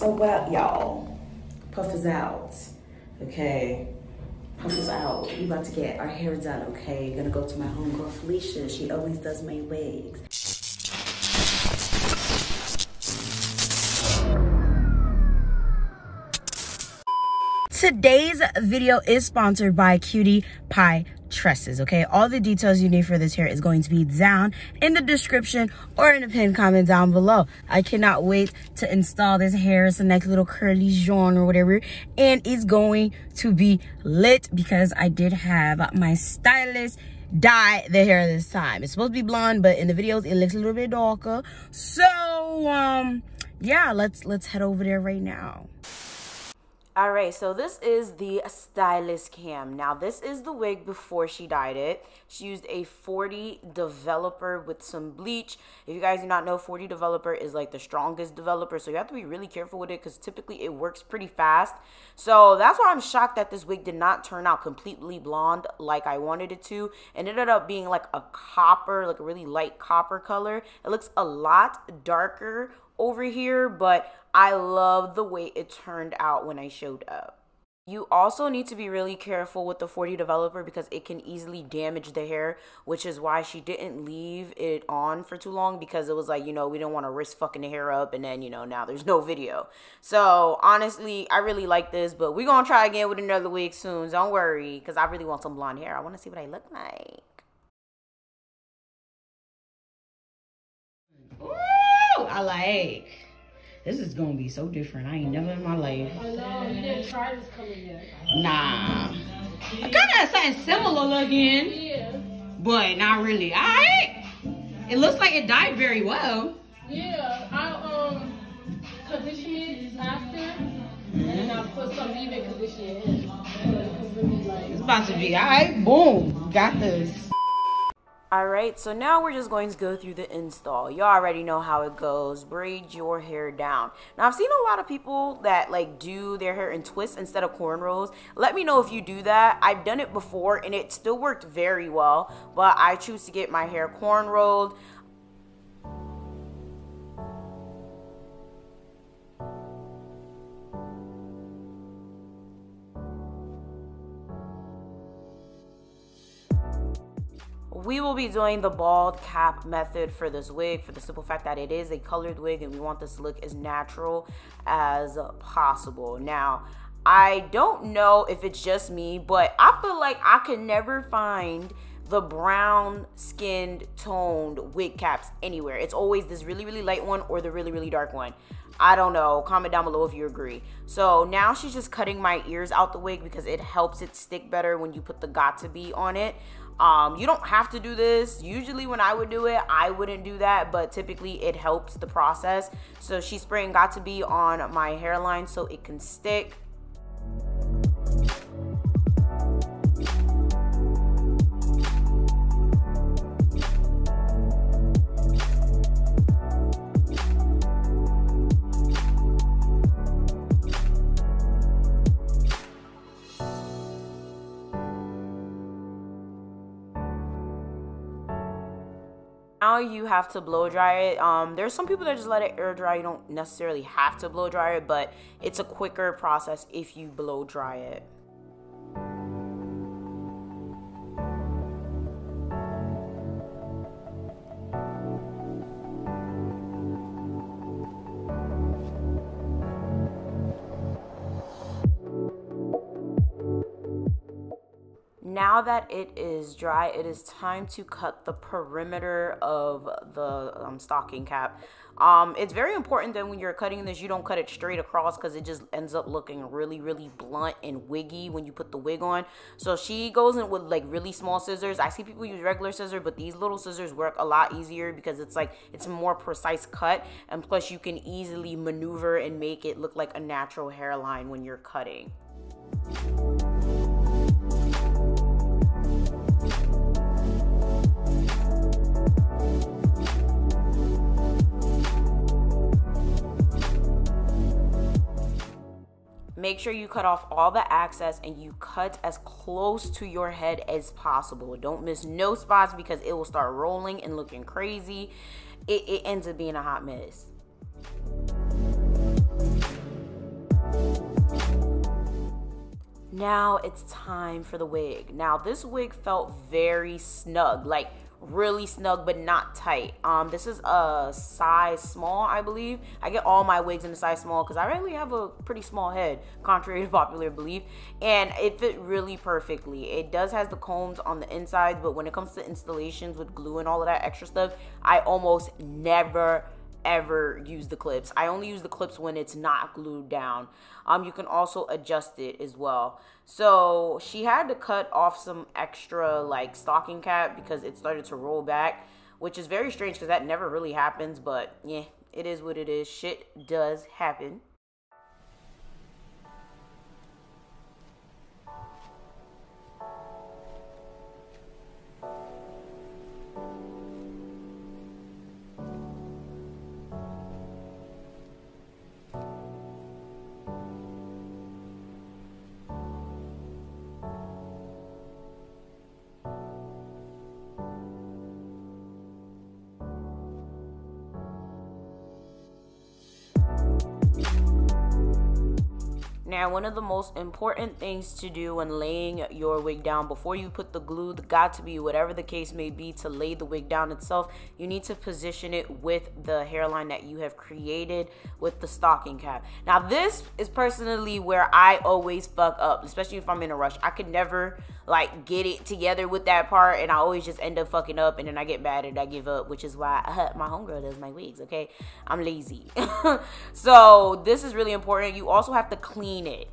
So what, y'all? Puff is out. Okay. Puff is out. We about to get our hair done, okay? Gonna go to my homegirl Felicia. She always does my wigs. Today's video is sponsored by Cutie Pie tresses okay? All the details you need for this hair is going to be down in the description or in the pinned comment down below. I cannot wait to install this hair. It's a nice little curly jaune or whatever. And it's going to be lit because i did have my stylist dye the hair this time. It's supposed to be blonde but in the videos it looks a little bit darker. So um yeah let's let's head over there right now all right, so this is the stylist cam. Now, this is the wig before she dyed it. She used a 40 developer with some bleach. If you guys do not know, 40 developer is like the strongest developer, so you have to be really careful with it because typically it works pretty fast. So that's why I'm shocked that this wig did not turn out completely blonde like I wanted it to. It ended up being like a copper, like a really light copper color. It looks a lot darker over here, but I love the way it turned out when I showed up. You also need to be really careful with the 40 developer because it can easily damage the hair, which is why she didn't leave it on for too long because it was like, you know, we don't want to risk fucking the hair up and then, you know, now there's no video. So, honestly, I really like this, but we're going to try again with another wig soon. Don't worry because I really want some blonde hair. I want to see what I look like. Ooh, I like. This is gonna be so different. I ain't never in my life. I know, you didn't try this color yet. Nah. I kinda got something similar looking. Yeah. But not really. Alright. It looks like it dyed very well. Yeah, I um condition it after and then I put some leave-in conditioner in. So it can really like It's about to be alright. Boom. Got this. Alright, so now we're just going to go through the install. You already know how it goes. Braid your hair down. Now, I've seen a lot of people that like do their hair in twists instead of cornrows. Let me know if you do that. I've done it before and it still worked very well, but I choose to get my hair cornrowed. We will be doing the bald cap method for this wig for the simple fact that it is a colored wig and we want this to look as natural as possible. Now, I don't know if it's just me, but I feel like I can never find the brown skinned toned wig caps anywhere. It's always this really, really light one or the really, really dark one. I don't know. Comment down below if you agree. So now she's just cutting my ears out the wig because it helps it stick better when you put the Got2b on it. Um, you don't have to do this. Usually when I would do it, I wouldn't do that, but typically it helps the process. So she's spraying Got2b on my hairline so it can stick. You have to blow dry it. Um, there's some people that just let it air dry. You don't necessarily have to blow dry it but it's a quicker process if you blow dry it now that it is dry, it is time to cut the perimeter of the um, stocking cap. Um, it's very important that when you're cutting this, you don't cut it straight across because it just ends up looking really, really blunt and wiggy when you put the wig on. So she goes in with like really small scissors. I see people use regular scissors, but these little scissors work a lot easier because it's like, it's a more precise cut. And plus you can easily maneuver and make it look like a natural hairline when you're cutting. Make sure you cut off all the access and you cut as close to your head as possible. Don't miss no spots because it will start rolling and looking crazy. It, it ends up being a hot mess. Now it's time for the wig. Now this wig felt very snug, like really snug but not tight. Um, this is a size small, I believe. I get all my wigs in a size small because I really have a pretty small head, contrary to popular belief, and it fit really perfectly. It does has the combs on the inside, but when it comes to installations with glue and all of that extra stuff, I almost never ever use the clips. I only use the clips when it's not glued down. Um, you can also adjust it as well. So she had to cut off some extra like stocking cap because it started to roll back, which is very strange because that never really happens. But yeah, it is what it is. Shit does happen. Now, one of the most important things to do when laying your wig down before you put the glue, the Got2b whatever the case may be to lay the wig down itself, you need to position it with the hairline that you have created with the stocking cap. Now, this is personally where I always fuck up, especially if I'm in a rush. I could never like get it together with that part and I always just end up fucking up and then I get mad and I give up, which is why uh, my homegirl does my wigs, okay? I'm lazy. so this is really important. You also have to clean it.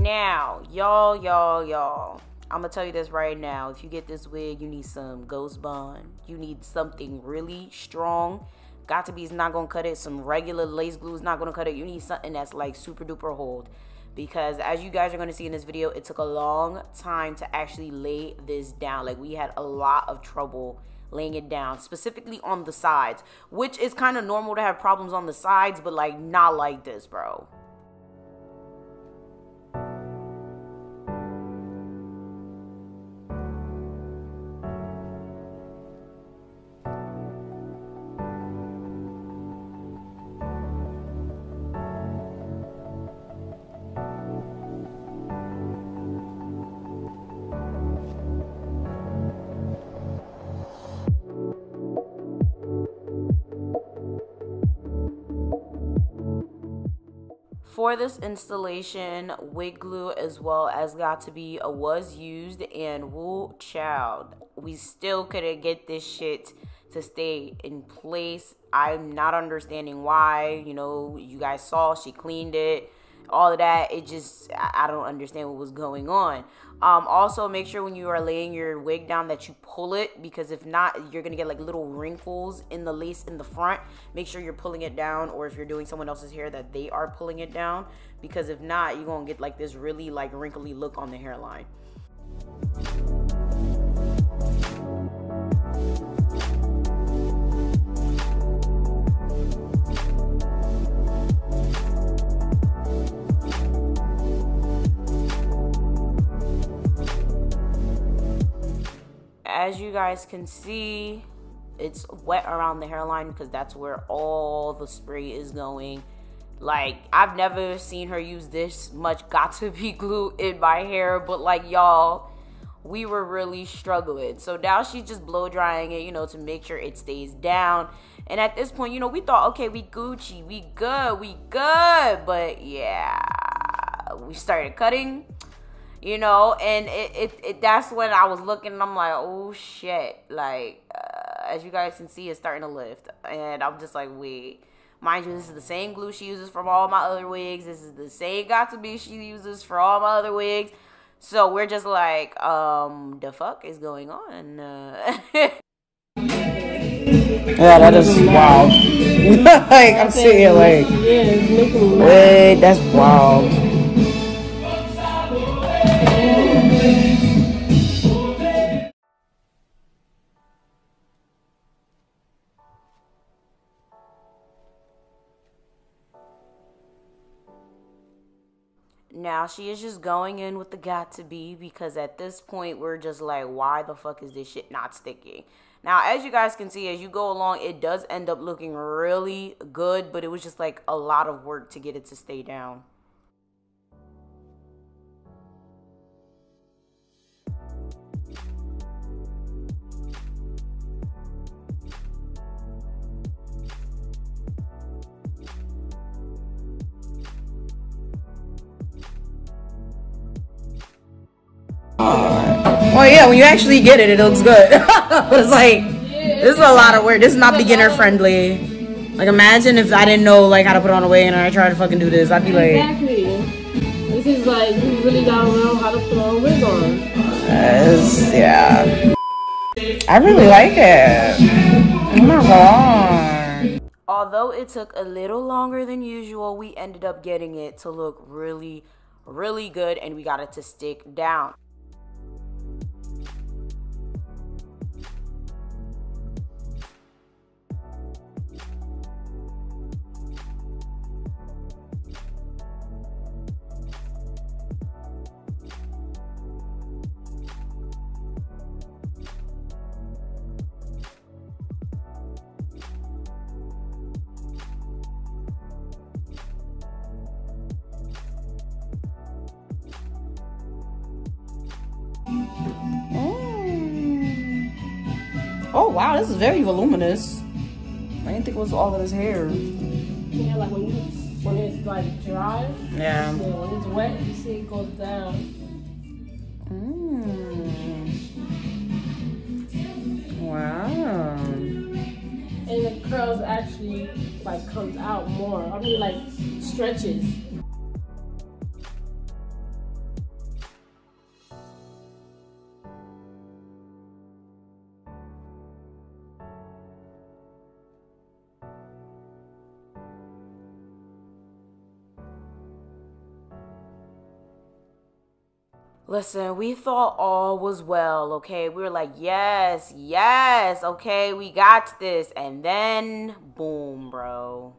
Now, y'all, y'all, y'all. I'm gonna tell you this right now. If you get this wig, you need some Ghost Bond. You need something really strong. Got2b is not gonna cut it. Some regular lace glue is not gonna cut it. You need something that's like super duper hold. Because as you guys are gonna see in this video, it took a long time to actually lay this down. Like we had a lot of trouble laying it down, specifically on the sides, which is kind of normal to have problems on the sides, but like not like this, bro. For this installation, wig glue as well as Got2b was used and woo child. We still couldn't get this shit to stay in place. I'm not understanding why. You know, you guys saw she cleaned it all of that it just i don't understand what was going on. Um, also make sure when you are laying your wig down that you pull it because if not you're gonna get like little wrinkles in the lace in the front. Make sure you're pulling it down or if you're doing someone else's hair that they are pulling it down because if not you're gonna get like this really like wrinkly look on the hairline as you guys can see, it's wet around the hairline because that's where all the spray is going. Like, I've never seen her use this much Got2b glue in my hair, but like, y'all, we were really struggling. So now she's just blow drying it, you know, to make sure it stays down. And at this point, you know, we thought, okay, we Gucci, we good, we good. But yeah, we started cutting you know and it, it, it, that's when i was looking and i'm like oh shit. Like uh, as you guys can see it's starting to lift. And i'm just like wait. Mind you this is the same glue she uses from all my other wigs. This is the same Got2b she uses for all my other wigs. So we're just like um the fuck is going on? Uh, Yeah, that is wild. like I'm sitting here like, wait, that's wild. She is just going in with the Got2b because at this point we're just like, why the fuck is this shit not sticking? Now, as you guys can see, as you go along, it does end up looking really good, but it was just like a lot of work to get it to stay down. Well, yeah, when you actually get it, it looks good. but it's like, this is a lot of work. This is not beginner friendly. Like, imagine if I didn't know like how to put on a wig and I tried to fucking do this. I'd be like, exactly. This is like you really gotta know how to put on a wig on. Yes, yeah. I really like it. Oh my god. Although it took a little longer than usual, we ended up getting it to look really, really good and we got it to stick down. Wow, this is very voluminous. I didn't think it was all of his hair. Yeah, like when you when it's like dry. Yeah. Yeah, when it's wet, you see it goes down. Mm. Wow. And the curls actually like comes out more. I mean like stretches. Listen, we thought all was well, okay? We were like, yes, yes, okay, we got this. And then, boom, bro.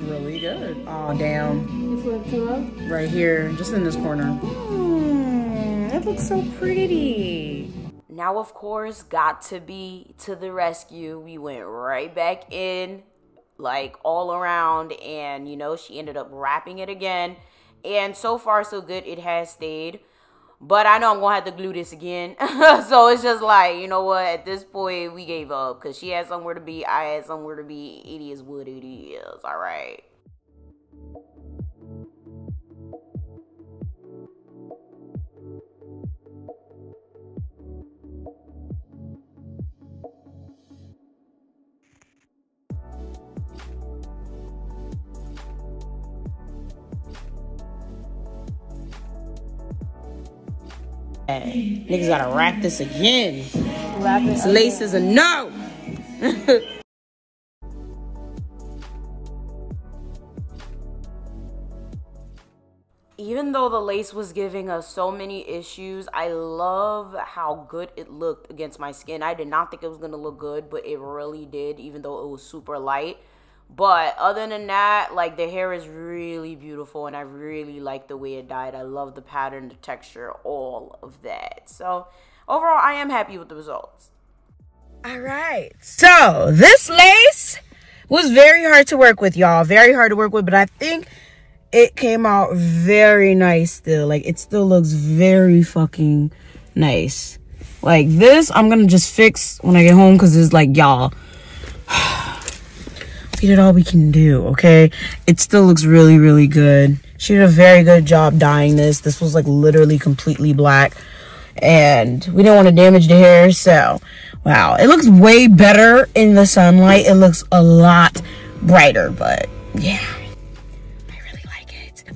Really good. Oh, damn. This one too. Right here, just in this corner. Mm, it looks so pretty. Now, of course, Got2b to the rescue. We went right back in, like all around, and you know, she ended up wrapping it again. And so far, so good, it has stayed. But I know I'm gonna have to glue this again. so it's just like, you know what, at this point we gave up because she had somewhere to be, I had somewhere to be. It is what it is. Alright. Niggas gotta wrap this again. Wrap it. This lace is a no. even though the lace was giving us so many issues, I love how good it looked against my skin. I did not think it was going to look good, but it really did, even though it was super light. But other than that, like the hair is really beautiful and I really like the way it dyed. I love the pattern, the texture, all of that. So overall, I am happy with the results. All right. So this lace was very hard to work with, y'all. Very hard to work with, but I think it came out very nice still. Like it still looks very fucking nice. Like this, I'm gonna just fix when I get home because it's like, y'all. we did all we can do, okay? It still looks really, really good. She did a very good job dyeing this. This was like literally completely black. And we didn't want to damage the hair, so wow. It looks way better in the sunlight. It looks a lot brighter, but yeah.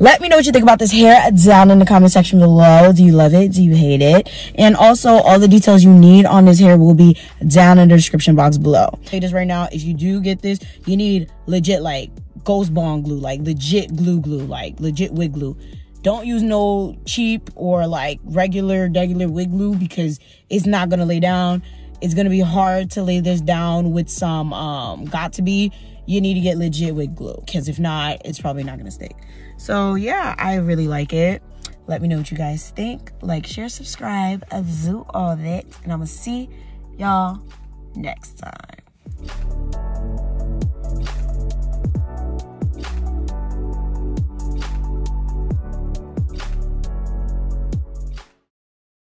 Let me know what you think about this hair down in the comment section below. Do you love it? Do you hate it? And also, all the details you need on this hair will be down in the description box below. Say this right now, if you do get this, you need legit like ghost bond glue, like legit glue glue, like legit wig glue. Don't use no cheap or like regular, regular wig glue because it's not gonna lay down. It's gonna be hard to lay this down with some um Got2b. You need to get legit wig glue because if not, it's probably not gonna stick. So yeah, I really like it. Let me know what you guys think. Like, share, subscribe, do all that. And I'm going to see y'all next time.